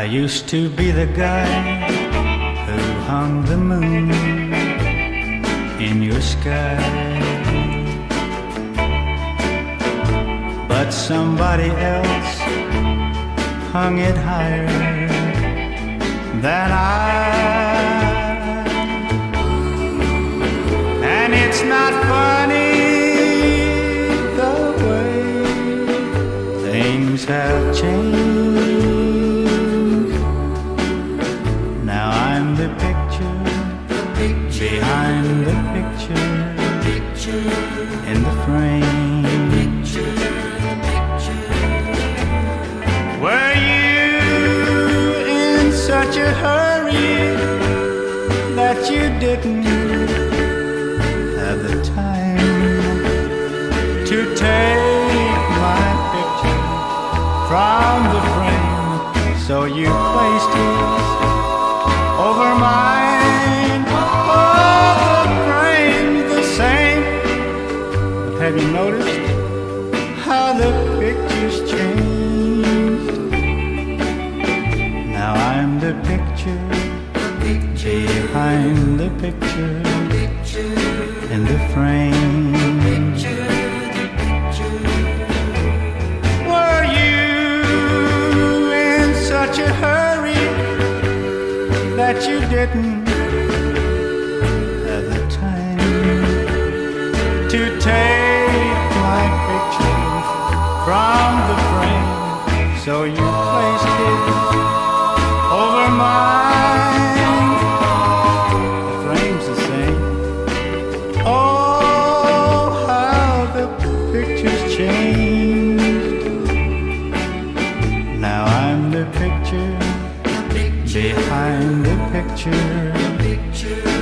I used to be the guy who hung the moon in your sky. But somebody else hung it higher than I. And it's not funny behind the picture in the frame. Were you in such a hurry that you didn't have the time to take my picture from the frame? So you placed it the picture in the frame. Were you in such a hurry that you didn't have the time to take my picture from the frame? So you placed it over mine. Picture. Behind the picture